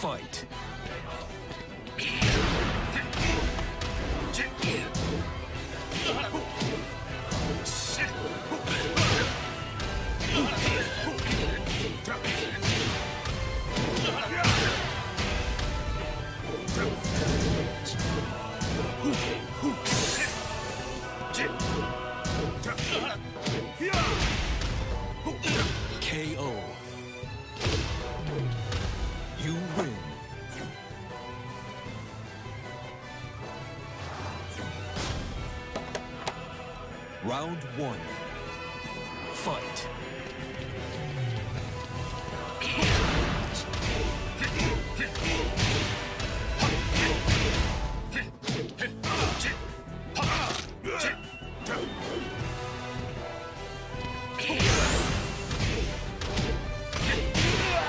Fight. KO. Round one. Fight.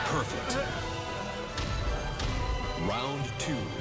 Perfect. Round two.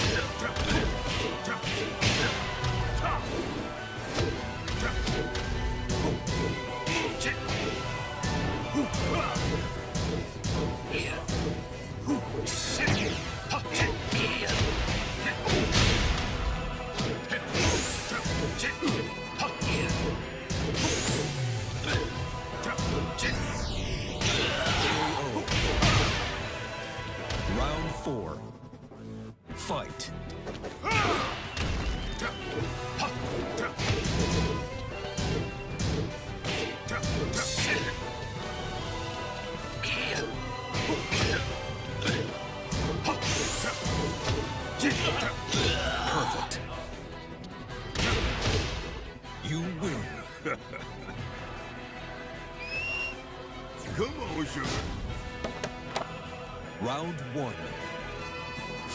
Fight. Perfect. You win. Come on, sugar. Round one.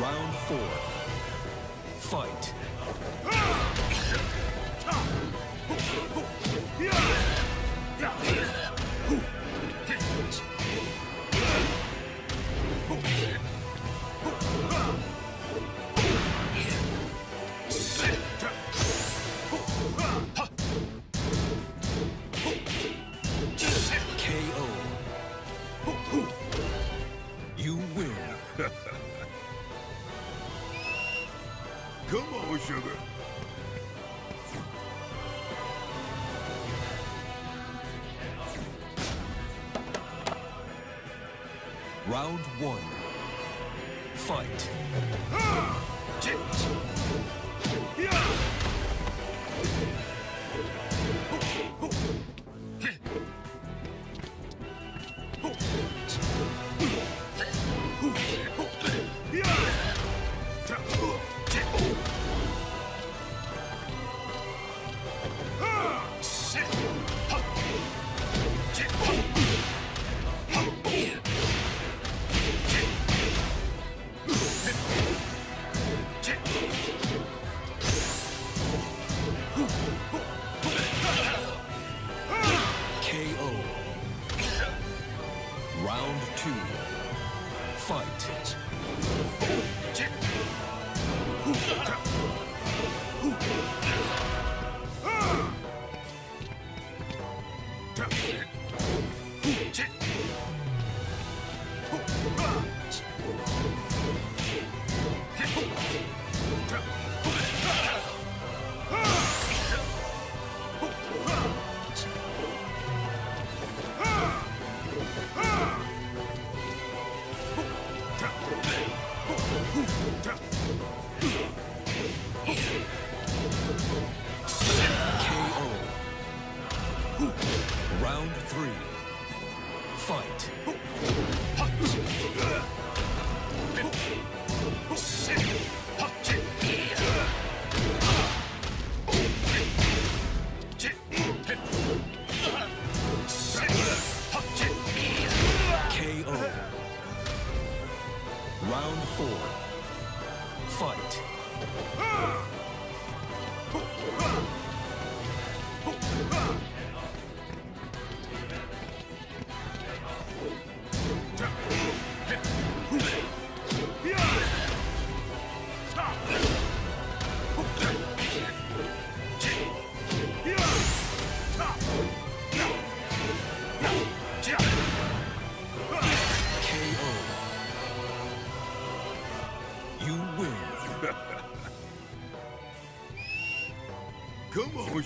Round four. Fight. Sugar. Round one. Fight. Ah!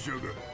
Win. Come on, sugar.